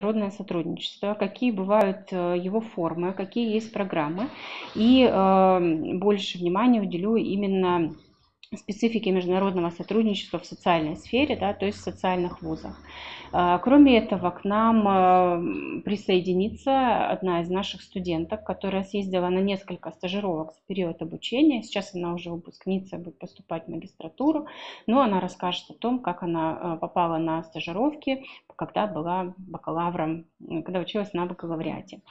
международное сотрудничество, какие бывают его формы, какие есть программы. И больше внимания уделю именно специфики международного сотрудничества в социальной сфере, да, то есть в социальных вузах. А, кроме этого, к нам а, присоединится одна из наших студенток, которая съездила на несколько стажировок за период обучения. Сейчас она уже выпускница, будет поступать в магистратуру, но она расскажет о том, как она а, попала на стажировки, когда была бакалавром, когда училась на бакалавриате.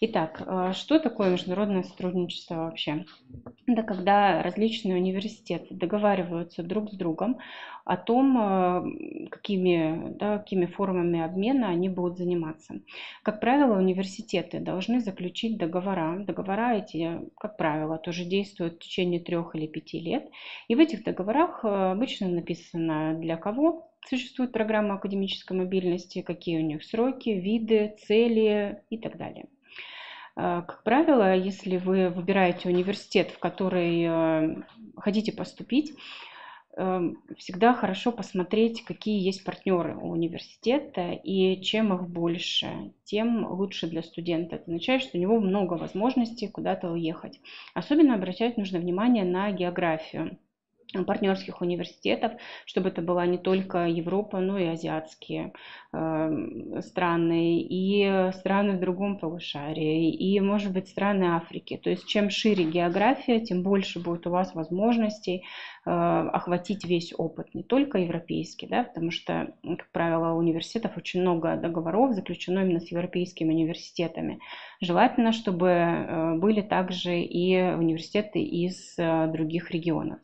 Итак, что такое международное сотрудничество вообще? Это когда различные университеты договариваются друг с другом о том, э, какими, да, какими формами обмена они будут заниматься. Как правило, университеты должны заключить договора. Договора эти, как правило, тоже действуют в течение трех или пяти лет. И в этих договорах э, обычно написано для кого существует программа академической мобильности, какие у них сроки, виды, цели и так далее. Э, как правило, если вы выбираете университет, в который хотите поступить, Эм, всегда хорошо посмотреть, какие есть партнеры у университета, и чем их больше, тем лучше для студента. Это означает, что у него много возможностей куда-то уехать. Особенно обращать нужно внимание на географию партнерских университетов, чтобы это была не только Европа, но и азиатские э, страны, и страны в другом полушарии, и, может быть, страны Африки. То есть, чем шире география, тем больше будет у вас возможностей э, охватить весь опыт, не только европейский, да, потому что, как правило, у университетов очень много договоров заключено именно с европейскими университетами. Желательно, чтобы э, были также и университеты из э, других регионов.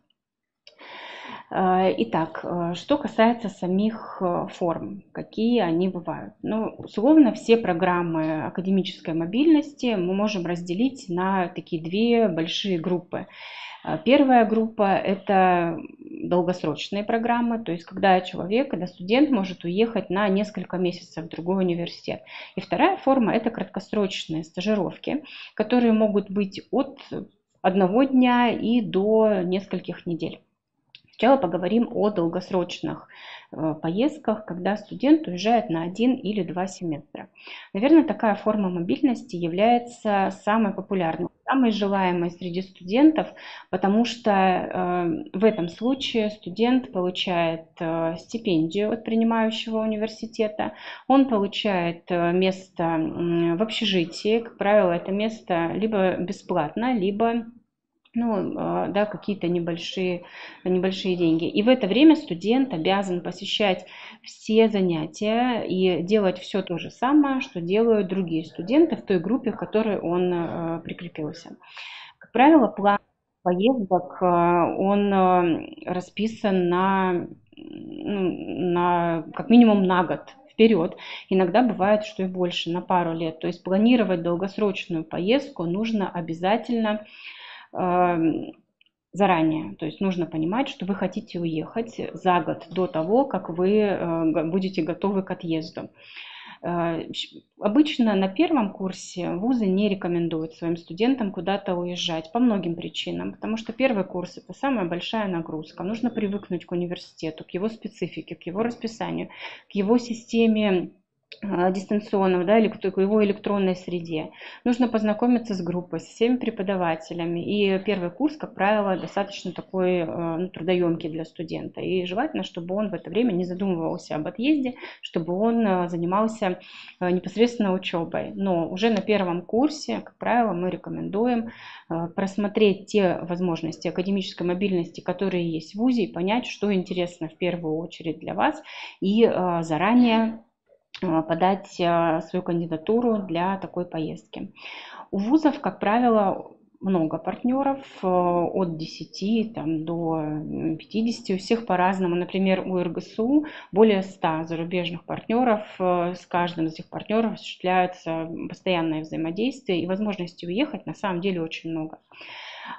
Э, итак, э, что касается самих э, форм, какие они бывают. Ну, условно, все программы академической мобильности мы можем разделить на такие две большие группы. Первая группа – это долгосрочные программы, то есть когда человек, когда студент может уехать на несколько месяцев в другой университет. И вторая форма – это краткосрочные стажировки, которые могут быть от одного дня и до нескольких недель. Сначала поговорим о долгосрочных э, поездках, когда студент уезжает на один или два семестра. Наверное, такая форма мобильности является самой популярной, самой желаемой среди студентов, потому что э, в этом случае студент получает э, стипендию от принимающего университета, он получает место в общежитии, как правило, это место либо бесплатно, либо ну, а, да, какие-то небольшие, небольшие деньги. И в это время студент обязан посещать все занятия и делать все то же самое, что делают другие студенты в той группе, в которой он а, прикрепился. Как правило, план поездок, а, он расписан на, ну, на как минимум на год вперед. Иногда бывает, что и больше, на пару лет. То есть планировать долгосрочную поездку нужно обязательно заранее. То есть нужно понимать, что вы хотите уехать за год до того, как вы э, будете готовы к отъезду. Э, обычно на первом курсе вузы не рекомендуют своим студентам куда-то уезжать по многим причинам, потому что первый курс это самая большая нагрузка. Нужно привыкнуть к университету, к его специфике, к его расписанию, к его системе а, дистанционном, да, его электронной среде. Нужно познакомиться с группой, со всеми преподавателями. И первый курс, как правило, достаточно такой э, ну, трудоемкий для студента. И желательно, чтобы он в это время не задумывался об отъезде, чтобы он э, занимался э, непосредственно учебой. Но уже на первом курсе, как правило, мы рекомендуем просмотреть те возможности академической мобильности, которые есть в ВУЗе, и понять, что интересно в первую очередь для вас, и заранее подать э, свою кандидатуру для такой поездки. У вузов, как правило, много партнеров, э, от 10 там, до 50, у всех по-разному. Например, у РГСУ более 100 зарубежных партнеров, с каждым из этих партнеров осуществляется постоянное взаимодействие, и возможности уехать на самом деле очень много.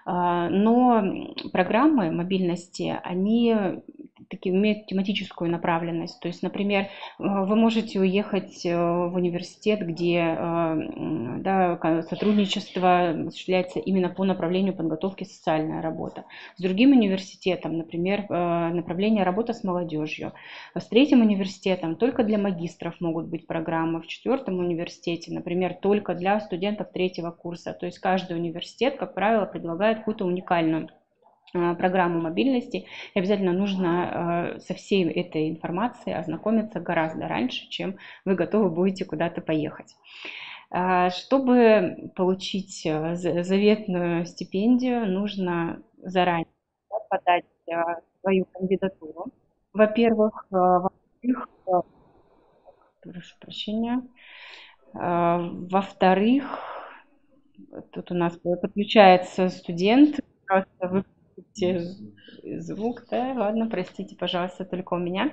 Но программы мобильности, они таки имеют тематическую направленность. То есть, например, э, вы можете уехать э, в университет, где э, да, сотрудничество осуществляется именно по направлению подготовки социальная работа. С другим университетом, например, направление работа с молодежью. С третьим университетом только для магистров могут быть программы. В четвертом университете, например, только для студентов третьего курса. То есть каждый университет, как правило, предлагает какую-то уникальную Э, программу мобильности. И обязательно нужно э, со всей этой информацией ознакомиться гораздо раньше, чем вы готовы будете куда-то поехать. Э, чтобы получить заветную стипендию, нужно заранее подать свою кандидатуру. Во-первых, во-вторых, прошу прощения, во-вторых, тут у нас подключается студент, просто вы звук, да, ладно, простите, пожалуйста, только у меня.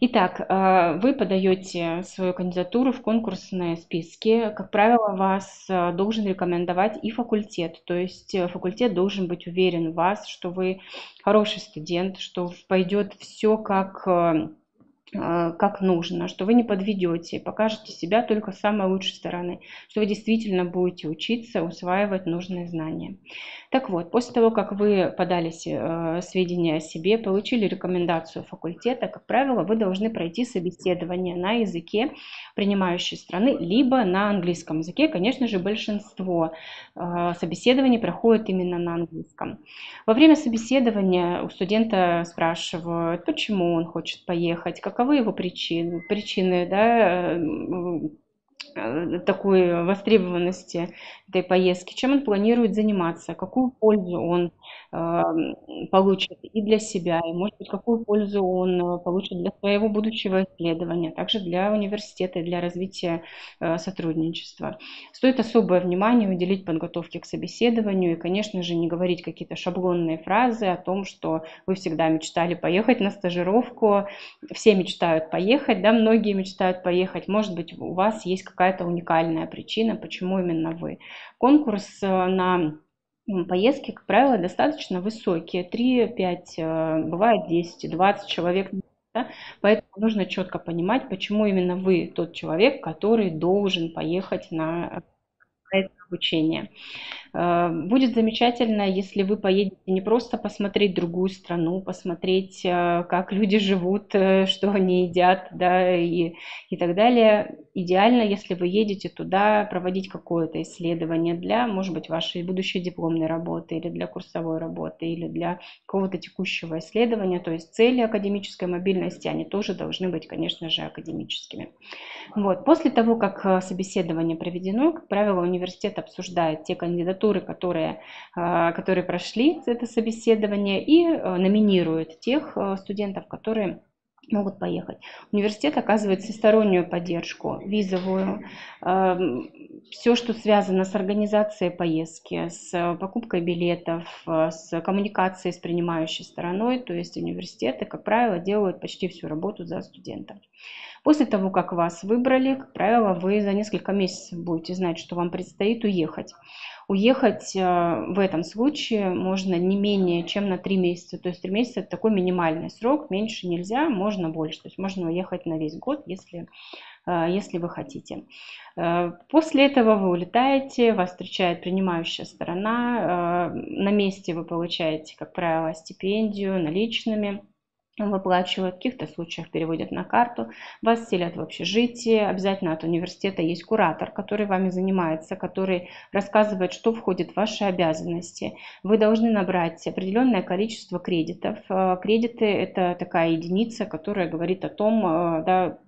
Итак, э, вы подаете свою кандидатуру в конкурсные списки. Как правило, вас э, должен рекомендовать и факультет, то есть э, факультет должен быть уверен в вас, что вы хороший студент, что пойдет все как как нужно, что вы не подведете, покажете себя только с самой лучшей стороны, что вы действительно будете учиться, усваивать нужные знания. Так вот, после того, как вы подали э, сведения о себе, получили рекомендацию факультета, как правило, вы должны пройти собеседование на языке принимающей страны, либо на английском языке. Конечно же, большинство э, собеседований проходит именно на английском. Во время собеседования у студента спрашивают, почему он хочет поехать, как каковы его причины, причины да, э, такой востребованности этой поездки, чем он планирует заниматься, какую пользу он э, получит и для себя, и, может быть, какую пользу он э, получит для своего будущего исследования, также для университета и для развития э, сотрудничества. Стоит особое внимание уделить подготовке к собеседованию и, конечно же, не говорить какие-то шаблонные фразы о том, что вы всегда мечтали поехать на стажировку, все мечтают поехать, да, многие мечтают поехать, может быть, у вас есть какая-то уникальная причина, почему именно вы. Конкурс э, на поездки, как правило, достаточно высокие. 3-5, э, бывает 10, 20 человек. Да? Поэтому нужно четко понимать, почему именно вы тот человек, который должен поехать на это обучение. Э, будет замечательно, если вы поедете не просто посмотреть другую страну, посмотреть, э, как люди живут, э, что они едят, да, и, и так далее. Идеально, если вы едете туда проводить какое-то исследование для, может быть, вашей будущей дипломной работы или для курсовой работы или для какого-то текущего исследования. То есть цели академической мобильности, они тоже должны быть, конечно же, академическими. Вот. После того, как собеседование проведено, как правило, университет обсуждает те кандидатуры, которые, а, которые прошли это собеседование и а, номинирует тех а, студентов, которые могут поехать. Университет оказывает всестороннюю поддержку, визовую, все, что связано с организацией поездки, с покупкой билетов, с коммуникацией с принимающей стороной, то есть университеты, как правило, делают почти всю работу за студентов. После того, как вас выбрали, как правило, вы за несколько месяцев будете знать, что вам предстоит уехать. Уехать э, в этом случае можно не менее чем на 3 месяца. То есть 3 месяца это такой минимальный срок, меньше нельзя, можно больше. То есть можно уехать на весь год, если, э, если вы хотите. Э, после этого вы улетаете, вас встречает принимающая сторона. На месте вы получаете, как правило, стипендию наличными выплачивают, в каких-то случаях переводят на карту, вас селят в общежитие, обязательно от университета есть куратор, который вами занимается, который рассказывает, что входит в ваши обязанности. Вы должны набрать определенное количество кредитов. Э, кредиты – это такая единица, которая говорит о том, э, да,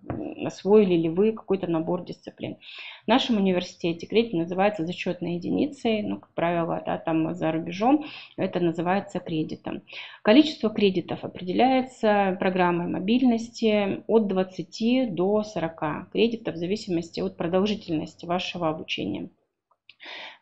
освоили ли вы какой-то набор дисциплин. В нашем университете кредит называется зачетной единицей, ну, как правило, да, там за рубежом это называется кредитом. Количество кредитов определяется программой мобильности от 20 до 40 кредитов в зависимости от продолжительности вашего обучения.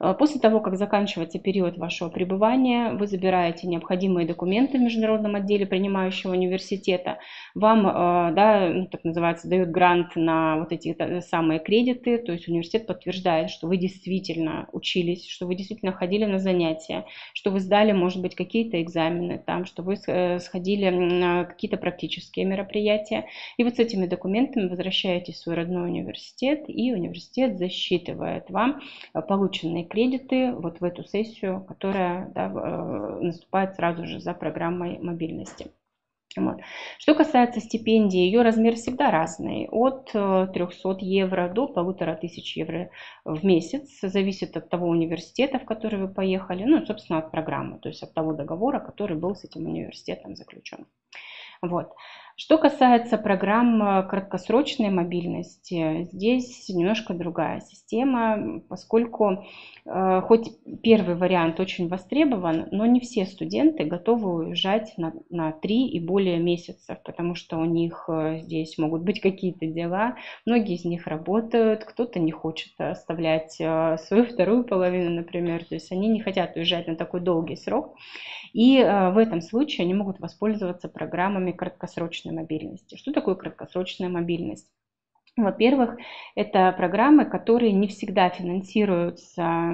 Э, после того, как заканчивается период вашего пребывания, вы забираете необходимые документы в международном отделе принимающего университета. Вам, э, да, ну, так называется, дают грант на вот эти самые кредиты, то есть университет подтверждает, что вы действительно учились, что вы действительно ходили на занятия, что вы сдали, может быть, какие-то экзамены там, что вы э, сходили на какие-то практические мероприятия. И вот с этими документами возвращаетесь в свой родной университет, и университет засчитывает вам полученные кредиты вот в эту сессию, которая да, э, наступает сразу же за программой мобильности. Вот. Что касается стипендии, ее размер всегда разный, от 300 э, евро до 1500 евро в месяц, зависит от того университета, в который вы поехали, ну, собственно, от программы, то есть от того договора, который был с этим университетом заключен. Вот. Что касается программ э, краткосрочной мобильности, здесь немножко другая система, поскольку э, хоть первый вариант очень востребован, но не все студенты готовы уезжать на, на 3 и более месяцев, потому что у них э, здесь могут быть какие-то дела, многие из них работают, кто-то не хочет оставлять свою вторую половину, например, то есть они не хотят уезжать на такой долгий срок, и в этом случае они могут воспользоваться программами краткосрочной краткосрочной мобильности. Что такое краткосрочная мобильность? Во-первых, это программы, которые не всегда финансируются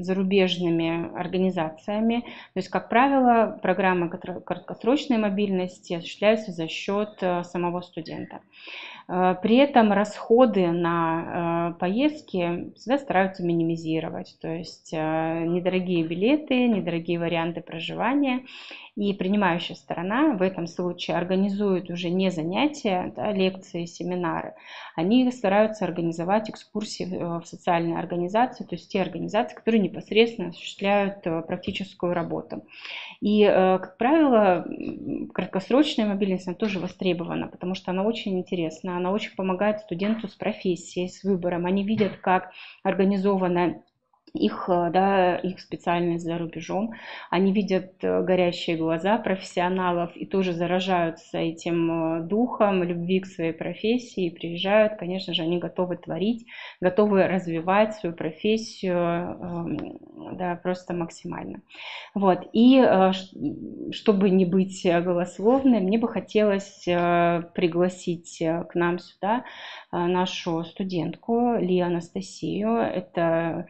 зарубежными организациями. То есть, как правило, программы краткосрочной мобильности осуществляются за счет э, самого студента. Э, при этом расходы на э, поездки всегда стараются минимизировать, то есть недорогие билеты, недорогие варианты проживания. И принимающая сторона в этом случае организует уже не занятия, да, лекции, семинары, они стараются организовать экскурсии в социальные организации, то есть те организации, которые непосредственно осуществляют э, практическую работу. И, э, как правило, краткосрочная мобильность она тоже востребована, потому что она очень интересна, она очень помогает студенту с профессией, с выбором. Они видят, как организована их, э, да, их специальность за рубежом. Они видят э, горящие глаза профессионалов и тоже заражаются этим э, духом любви к своей профессии. Приезжают, конечно же, они готовы творить, готовы развивать свою профессию эм, да, просто максимально. Вот. И чтобы не быть голословной, мне бы хотелось пригласить к нам сюда нашу студентку Ли Анастасию. Это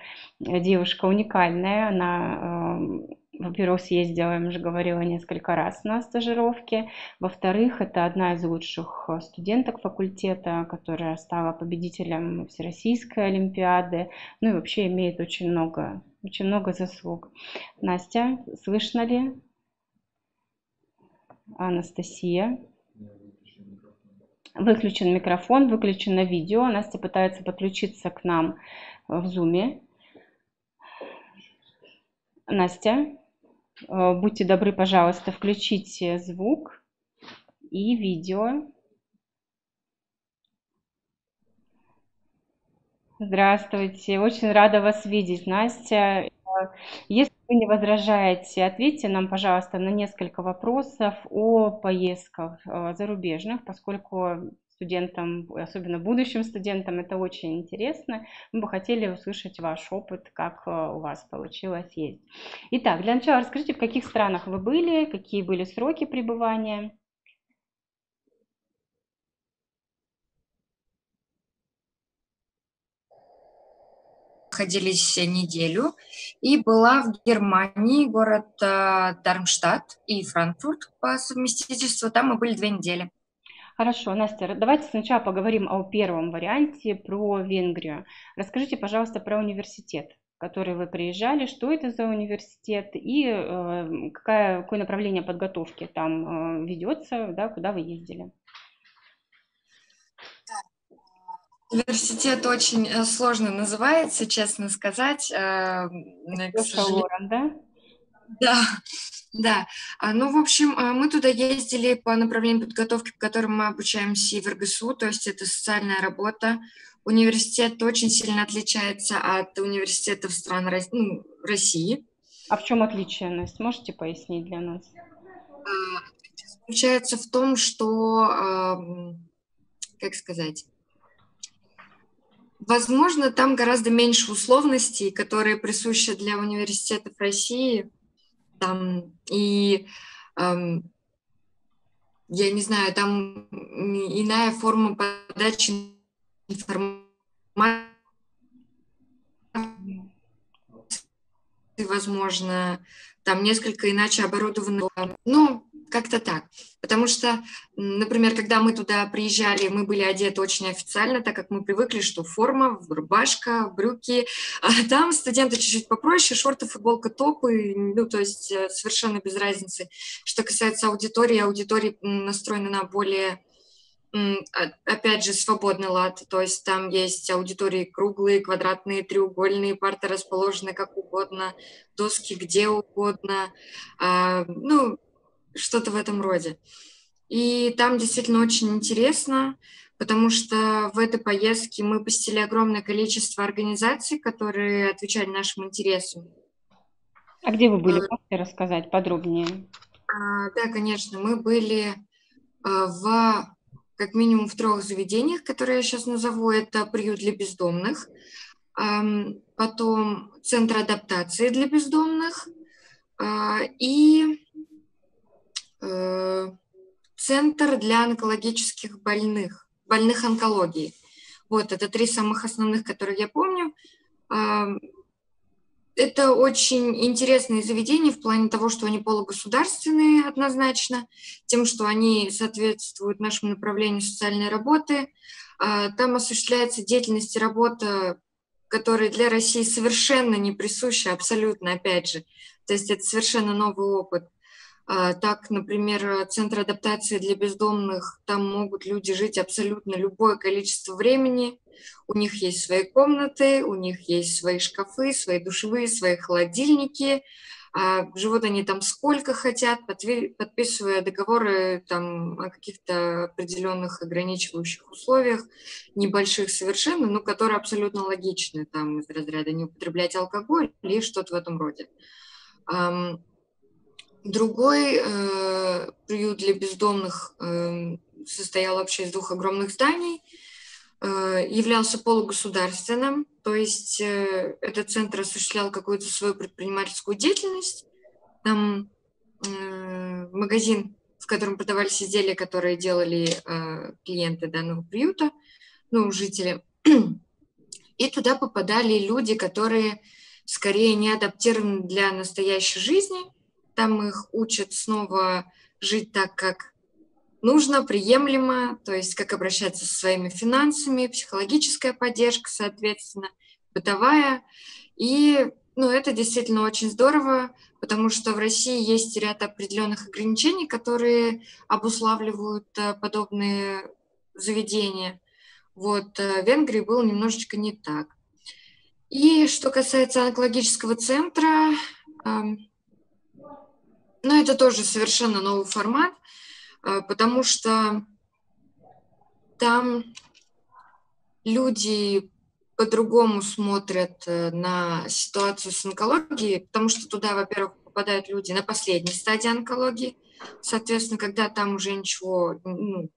девушка уникальная, она эм, во-первых, съездила, я уже говорила, несколько раз на стажировке. Во-вторых, это одна из лучших э, студенток факультета, которая стала победителем Всероссийской Олимпиады. Ну и вообще имеет очень много, очень много заслуг. Настя, слышно ли? Анастасия. Выключен микрофон, выключено видео. Настя пытается подключиться к нам в Zoom. Настя, э, будьте добры, пожалуйста, включите звук и видео. Здравствуйте, очень рада вас видеть, Настя. Э, если вы не возражаете, ответьте нам, пожалуйста, на несколько вопросов о поездках э, зарубежных, поскольку студентам, особенно будущим студентам, это очень интересно. Мы бы хотели услышать ваш опыт, как э, у вас получилось есть. Итак, для начала расскажите, в каких странах вы были, какие были сроки пребывания. находились неделю и была в Германии, город э, Дармштадт и Франкфурт по совместительству. Там мы были две недели. Хорошо, Настя, давайте сначала поговорим о первом варианте, про Венгрию. Расскажите, пожалуйста, про университет, в который вы приезжали, что это за университет и э, какое, какое направление подготовки там э, ведется, да, куда вы ездили. Университет очень э, сложно называется, честно сказать. Э, к сожалению. Лорен, да? Да, да. А, ну, в общем, а, мы туда ездили по направлению подготовки, по которым мы обучаемся и в РГСУ, то есть это социальная работа. Университет очень сильно отличается от университетов стран ну, России. А в чем отличие, Настя? Можете пояснить для нас? А, заключается в том, что, как сказать, Возможно, там гораздо меньше условностей, которые присущи для университетов России. Там и эм, я не знаю, там иная форма подачи информации, возможно, там несколько иначе оборудовано. Ну, как-то так. Потому что, например, когда мы туда приезжали, мы были одеты очень официально, так как мы привыкли, что форма, рубашка, брюки. А там студенты чуть-чуть попроще, шорты, футболка, топы, ну, то есть э, совершенно без разницы. Что касается аудитории, аудитория настроена на более опять же, свободный лад, то есть там есть аудитории круглые, квадратные, треугольные, парты расположены как угодно, доски где угодно, а, ну, что-то в этом роде. И там действительно очень интересно, потому что в этой поездке мы посетили огромное количество организаций, которые отвечали нашим интересам. А где вы были? Э, Можете рассказать подробнее? А, да, конечно. Мы были а, в как минимум в трех заведениях, которые я сейчас назову. Это приют для бездомных, потом центр адаптации для бездомных а, и центр для онкологических больных, больных онкологии. Вот, это три самых основных, которые я помню. Это очень интересные заведения в плане того, что они полугосударственные однозначно, тем, что они соответствуют нашему направлению социальной работы. А, там осуществляется деятельность и работа, которая для России совершенно не присуща, абсолютно, опять же. То есть это совершенно новый опыт. А, так, например, центр адаптации для бездомных, там могут люди жить абсолютно любое количество времени. У них есть свои комнаты, у них есть свои шкафы, свои душевые, свои холодильники. А, живут они там сколько хотят, подписывая договоры там, о каких-то определенных ограничивающих условиях, небольших совершенно, но которые абсолютно логичны, там из разряда не употреблять алкоголь или что-то в этом роде. Другой э, приют для бездомных э, состоял вообще из двух огромных зданий, э, являлся полугосударственным, то есть э, этот центр осуществлял какую-то свою предпринимательскую деятельность. Там э, магазин, в котором продавались изделия, которые делали э, клиенты данного приюта, ну, жители. И туда попадали люди, которые скорее не адаптированы для настоящей жизни – там их учат снова жить так, как нужно, приемлемо, то есть как обращаться со своими финансами, психологическая поддержка, соответственно, бытовая. И ну, это действительно очень здорово, потому что в России есть ряд определенных ограничений, которые обуславливают э, подобные заведения. Вот э, в Венгрии было немножечко не так. И что касается онкологического центра, но это тоже совершенно новый формат, э, потому что там люди по-другому смотрят э, на ситуацию с онкологией, потому что туда, во-первых, попадают люди на последней стадии онкологии. Соответственно, когда там уже ничего ну,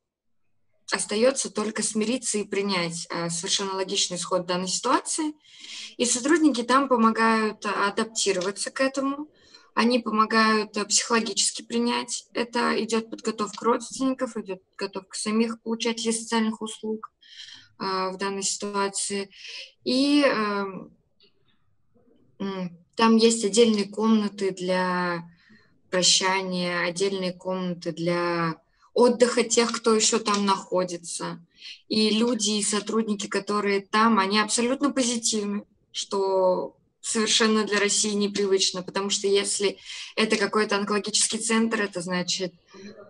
остается только смириться и принять э, совершенно логичный исход данной ситуации. И сотрудники там помогают адаптироваться к этому, они помогают э, психологически принять. Это идет подготовка родственников, идет подготовка самих получателей социальных услуг э, в данной ситуации. И э, там есть отдельные комнаты для прощания, отдельные комнаты для отдыха тех, кто еще там находится. И люди, и сотрудники, которые там, они абсолютно позитивны, что совершенно для России непривычно, потому что если это какой-то онкологический центр, это значит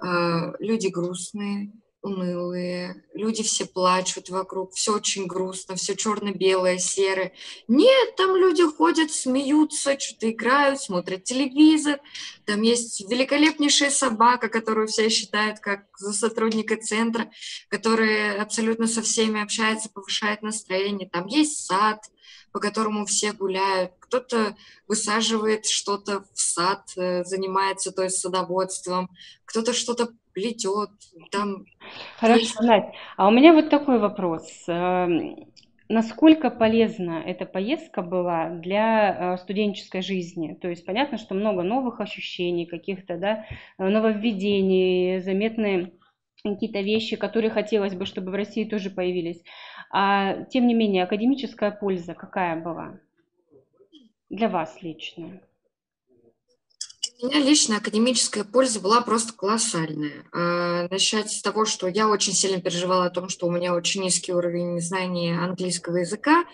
э, люди грустные, унылые, люди все плачут вокруг, все очень грустно, все черно-белое, серое. Нет, там люди ходят, смеются, что-то играют, смотрят телевизор. Там есть великолепнейшая собака, которую все считают как за сотрудника центра, которая абсолютно со всеми общается, повышает настроение. Там есть сад, по которому все гуляют. Кто-то высаживает что-то в сад, э, занимается то есть садоводством, кто-то что-то плетет. Там... Хорошо, Надь, а у меня вот такой вопрос. Эм, Насколько полезна эта поездка была для э, студенческой жизни? То есть понятно, что много новых ощущений, каких-то да, нововведений, заметные какие-то вещи, которые хотелось бы, чтобы в России тоже появились. А тем не менее, академическая польза какая была для вас лично? Для меня лично академическая польза была просто колоссальная. А, начать с того, что я очень сильно переживала о том, что у меня очень низкий уровень знания английского языка,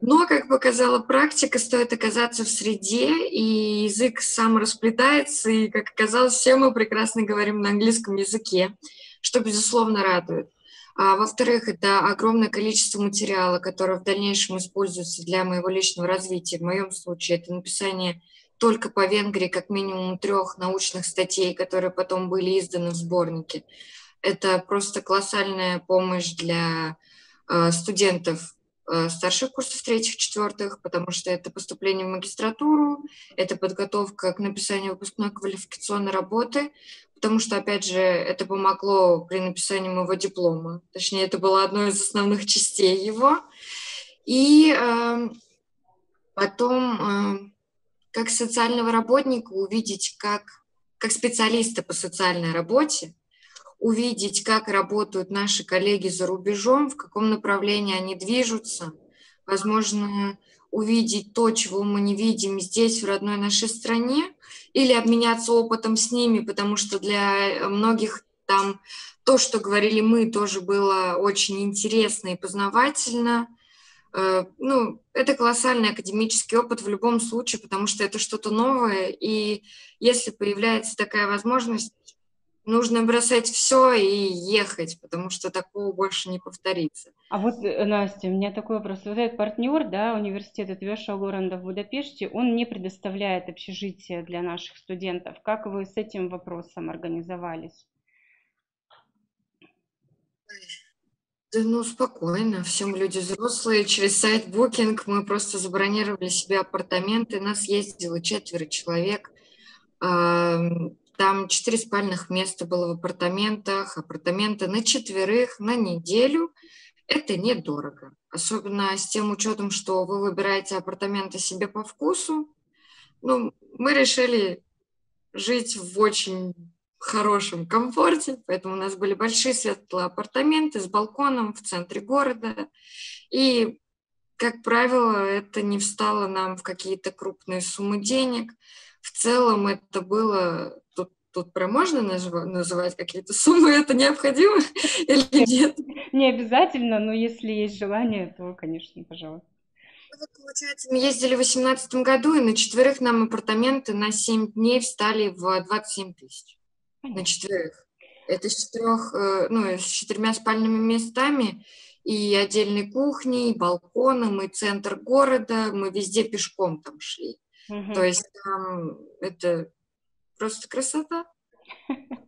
но, как показала практика, стоит оказаться в среде, и язык сам расплетается, и, как оказалось, все мы прекрасно говорим на английском языке, что, безусловно, радует. А, во-вторых, это огромное количество материала, которое в дальнейшем используется для моего личного развития. В моем случае это написание только по Венгрии как минимум трех научных статей, которые потом были изданы в сборнике. Это просто колоссальная помощь для э, студентов э, старших курсов третьих, четвертых, потому что это поступление в магистратуру, это подготовка к написанию выпускной квалификационной работы, потому что, опять же, это помогло при написании моего диплома. Точнее, это было одной из основных частей его. И э, потом... Э, как социального работника увидеть, как, как специалиста по социальной работе, увидеть, как работают наши коллеги за рубежом, в каком направлении они движутся, возможно, увидеть то, чего мы не видим здесь, в родной нашей стране, или обменяться опытом с ними, потому что для многих там то, что говорили мы, тоже было очень интересно и познавательно. Э, ну, это колоссальный академический опыт в любом случае, потому что это что-то новое, и если появляется такая возможность, нужно бросать все и ехать, потому что такого больше не повторится. А вот, э, Настя, у меня такой вопрос. Вот этот партнер, да, университет Отвеша Лоренда в Будапеште, он не предоставляет общежитие для наших студентов. Как вы с этим вопросом организовались? Да ну, спокойно. Все мы люди взрослые. Через сайт Booking мы просто забронировали себе апартаменты. Нас ездило четверо человек. Там четыре спальных места было в апартаментах. Апартаменты на четверых на неделю. Это недорого. Особенно с тем учетом, что вы выбираете апартаменты себе по вкусу. Ну, мы решили жить в очень хорошем комфорте, поэтому у нас были большие светлые апартаменты с балконом в центре города. И, как правило, это не встало нам в какие-то крупные суммы денег. В целом это было... Тут, прям можно называть какие-то суммы, это необходимо или нет? Не обязательно, но если есть желание, то, конечно, пожалуйста. Ну, получается, мы ездили в 2018 году, и на четверых нам апартаменты на 7 дней встали в 27 тысяч на четверых. Это с четырех, э, ну, с четырьмя спальными местами и отдельной кухней, и балконом, и центр города. Мы везде пешком там шли. Угу. То есть там это просто красота.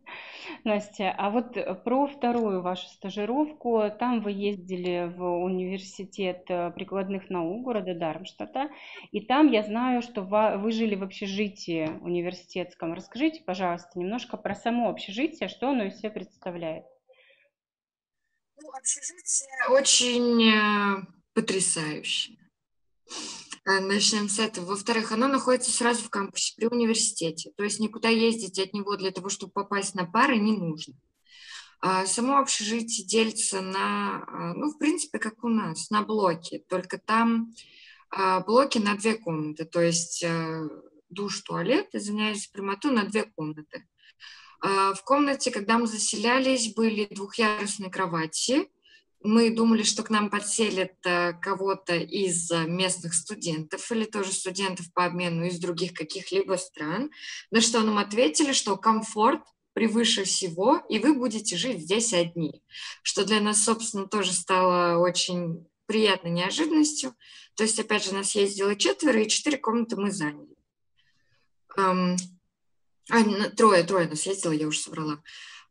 Настя, а вот э, про вторую вашу стажировку. Там вы ездили в университет э, прикладных наук города Дармштадта, и там я знаю, что вы жили в общежитии университетском. Расскажите, пожалуйста, немножко про само общежитие, что оно из себя представляет. Ну, общежитие очень э, потрясающее. Э, начнем с этого. Во-вторых, оно находится сразу в кампусе при университете, то есть никуда ездить от него для того, чтобы попасть на пары, не нужно. А, само общежитие делится на, а, ну, в принципе, как у нас, на блоки, только там а, блоки на две комнаты, то есть э, душ, туалет, извиняюсь за прямоту, на две комнаты. В комнате, когда мы заселялись, были двухъярусные кровати, мы думали, что к нам подселят э, кого-то из э, местных студентов или тоже студентов по обмену из других каких-либо стран, на что нам ответили, что комфорт превыше всего, и вы будете жить здесь одни, что для нас, собственно, тоже стало очень приятной неожиданностью. То есть, опять же, нас ездило четверо, и четыре комнаты мы заняли. Эм, а, трое, трое нас ездило, я уже соврала.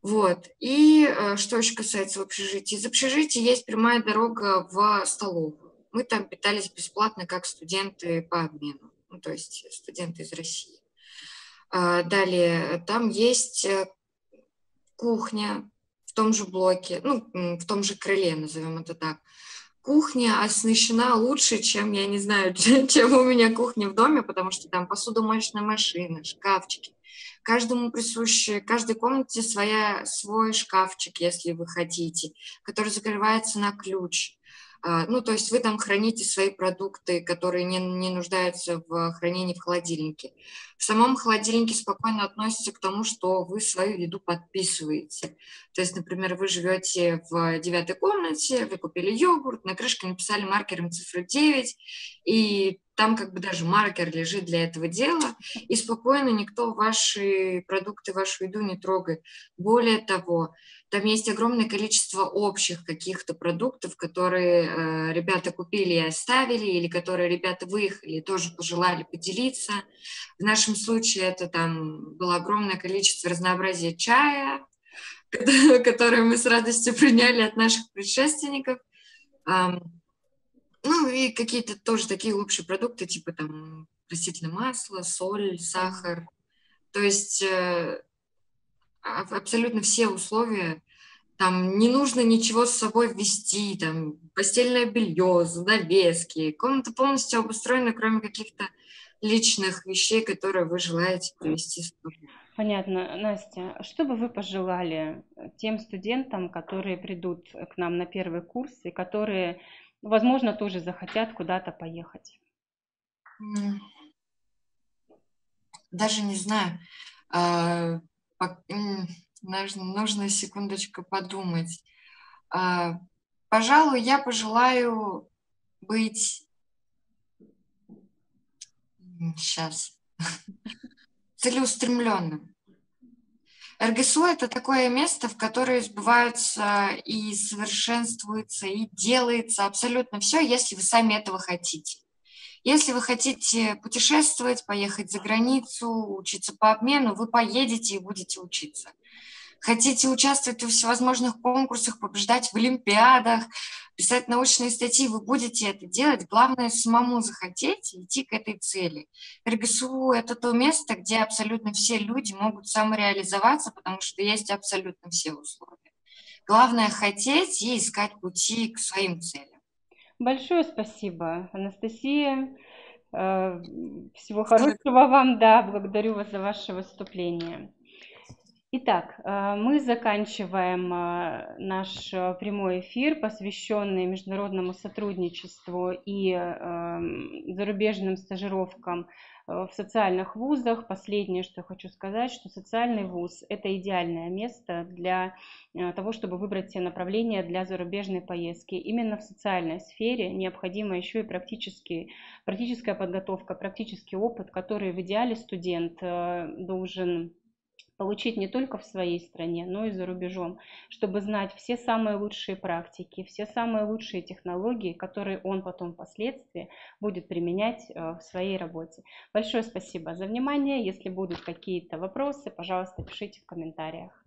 Вот. И э, что еще касается общежития? Из общежития есть прямая дорога в столовую. Мы там питались бесплатно, как студенты по обмену, ну, то есть студенты из России. А, далее, там есть э, кухня в том же блоке, ну, в том же крыле, назовем это так. кухня оснащена лучше, чем, я не знаю, чем у меня кухня в доме, потому что там посудомоечная машина, шкафчики. Каждому присущи, каждой комнате своя, свой шкафчик, если вы хотите, который закрывается на ключ. А, ну, то есть вы там храните свои продукты, которые не, не нуждаются в хранении в холодильнике. В самом холодильнике спокойно относятся к тому, что вы свою еду подписываете. То есть, например, вы живете в девятой комнате, вы купили йогурт, на крышке написали маркером цифру 9, и там как бы даже маркер лежит для этого дела, и спокойно никто ваши продукты, вашу еду не трогает. Более того, там есть огромное количество общих каких-то продуктов, которые э, ребята купили и оставили, или которые ребята выехали и тоже пожелали поделиться. В нашем случае это там было огромное количество разнообразия чая, которое мы с радостью приняли от наших предшественников. Ну и какие-то тоже такие общие продукты, типа там растительное масло, соль, сахар. То есть э, абсолютно все условия. Там не нужно ничего с собой ввести, там постельное белье, занавески. Комната полностью обустроена, кроме каких-то личных вещей, которые вы желаете привести с собой. Понятно. Настя, что бы вы пожелали тем студентам, которые придут к нам на первый курс и которые, возможно, тоже захотят куда-то поехать? Даже не знаю. А, нужно, секундочку подумать. А, пожалуй, я пожелаю быть сейчас целеустремленным. РГСУ – это такое место, в которое сбываются и совершенствуется, и делается абсолютно все, если вы сами этого хотите. Если вы хотите путешествовать, поехать за границу, учиться по обмену, вы поедете и будете учиться. Хотите участвовать в всевозможных конкурсах, побеждать в олимпиадах, писать научные статьи, вы будете это делать. Главное самому захотеть и идти к этой цели. РГСУ – это то место, где абсолютно все люди могут самореализоваться, потому что есть абсолютно все условия. Главное – хотеть и искать пути к своим целям. Большое спасибо, Анастасия. Э, всего хорошего вам, да, благодарю вас за ваше выступление. Итак, э, мы заканчиваем э, наш прямой эфир, посвященный международному сотрудничеству и зарубежным стажировкам Э, в социальных вузах. Последнее, что я хочу сказать, что социальный вуз – это идеальное место для э, того, чтобы выбрать себе направление для зарубежной поездки. Именно в социальной сфере необходима еще и практическая подготовка, практический опыт, который в идеале студент э, должен получить не только в своей стране, но и за рубежом, чтобы знать все самые лучшие практики, все самые лучшие технологии, которые он потом впоследствии будет применять э, в своей работе. Большое спасибо за внимание. Если будут какие-то вопросы, пожалуйста, пишите в комментариях.